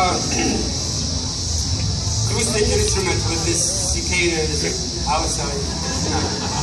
uh, acoustic instrument with this cicada outside.